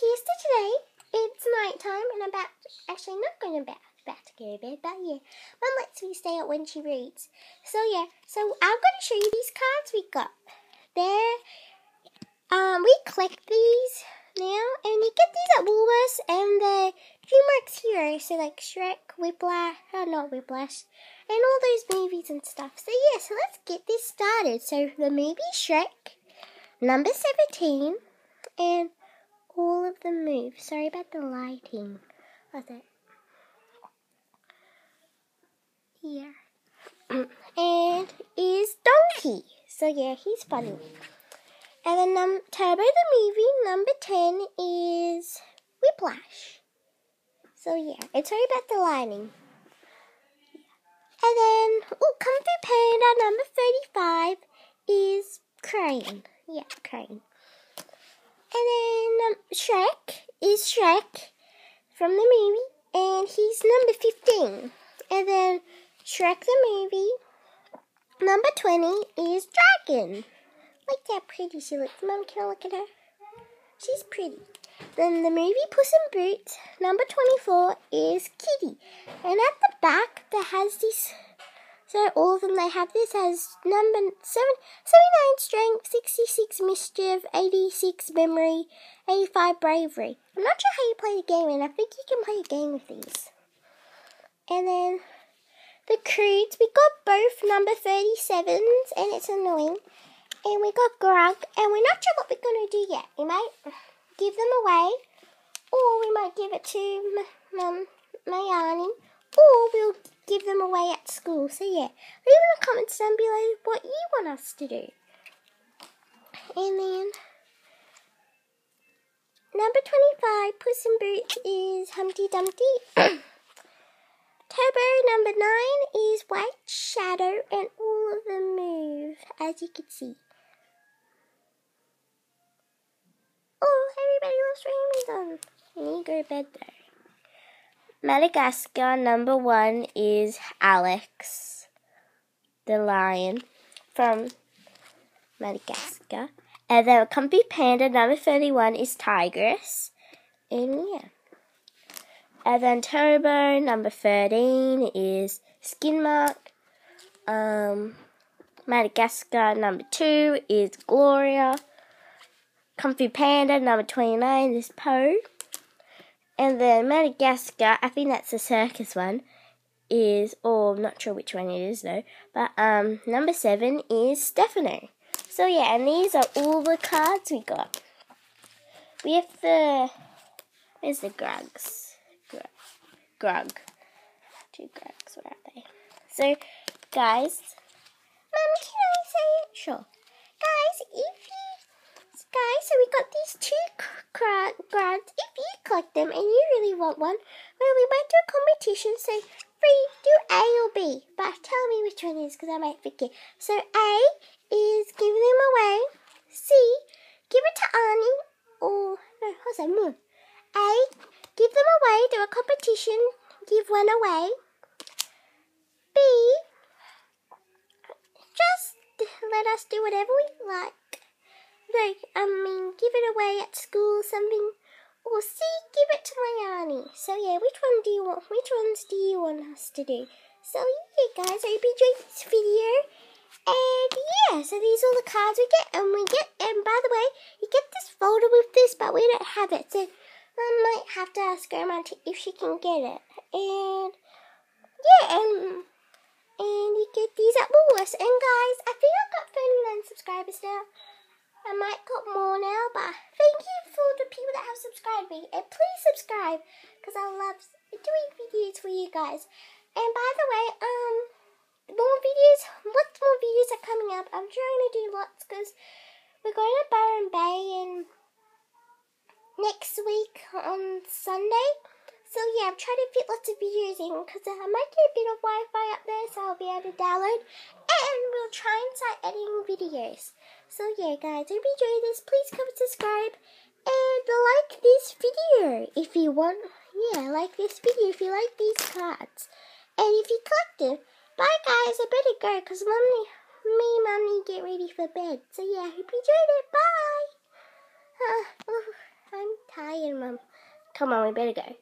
here's to today. It's night time and I'm about actually not going to about, about to go to bed, but yeah. Mum lets me stay up when she reads. So yeah, so I'm going to show you these cards we got. They're um we collect these now and you get these at Woolworths and the DreamWorks Heroes, so like Shrek, Whiplash, oh not Whiplash, and all those movies and stuff. So yeah, so let's get this started. So the movie Shrek, number 17, and all of the moves. Sorry about the lighting. What's it? Here. and is Donkey. So yeah, he's funny. And then um, Turbo the movie number ten is Whiplash. So yeah, it's sorry about the lighting. And then oh, Kung Fu Panda number thirty-five is Crane. Yeah, Crane. And then um, Shrek is Shrek from the movie, and he's number 15. And then Shrek the movie, number 20 is Dragon. Like that pretty she looks. Mom, can I look at her? She's pretty. Then the movie Puss in Boots, number 24 is Kitty. And at the back, there has this so all of them they have this as number 7, 79 strength, 66 mischief, 86 memory, 85 bravery. I'm not sure how you play the game and I think you can play a game with these. And then the Croods, we got both number 37s and it's annoying. And we got Grug and we're not sure what we're going to do yet. We might give them away or we might give it to Mum, Mayani or we'll give them away at school. So yeah, leave in the comments down below what you want us to do. And then number 25, Puss in Boots is Humpty Dumpty. Turbo number 9 is White Shadow and all of them move, as you can see. Oh, everybody loves rainbows. I need to go to bed though. Madagascar number one is Alex, the lion from Madagascar. And then Kung Fu Panda number 31 is Tigress. And yeah. And then Turbo number 13 is Skidmark. Um, Madagascar number 2 is Gloria. Kung Fu Panda number 29 is Po. And then Madagascar, I think that's the circus one, is, or I'm not sure which one it is though, but um, number seven is Stefano. So yeah, and these are all the cards we got. We have the, where's the Grugs? Grug. Grug. Two Grugs, where are they? So, guys, Mum, can I say it? Sure. Guys, so we got these two cards. If you collect them and you really want one, well, we might do a competition. So, free, do A or B. But tell me which one is because I might forget. So, A is give them away. C, give it to Arnie. Or, no, what's that? Moon. A, give them away, do a competition, give one away. B, just let us do whatever we like like, I mean, give it away at school, or something. Or see, give it to my auntie. So yeah, which one do you want? Which ones do you want us to do? So yeah, guys, I hope you enjoyed this video. And yeah, so these are all the cards we get, and we get. And by the way, you get this folder with this, but we don't have it. So I might have to ask Grandma to, if she can get it. And yeah, and and you get these at Woolworths. And guys, I think I've got 39 subscribers now. I might got more now, but thank you for the people that have subscribed me. And please subscribe, because I love doing videos for you guys. And by the way, um, more videos, lots more videos are coming up. I'm trying to do lots, because we're going to Byron Bay in next week on Sunday. So yeah, I'm trying to fit lots of videos in because I might get a bit of Wi-Fi up there so I'll be able to download. And we'll try and start editing videos. So yeah guys, if you enjoyed this, please comment, subscribe, and like this video if you want. Yeah, like this video if you like these cards. And if you collect them, bye guys, I better go because mommy, me and mommy get ready for bed. So yeah, hope you enjoyed it. Bye. Uh, oh, I'm tired, Mom. Come on, we better go.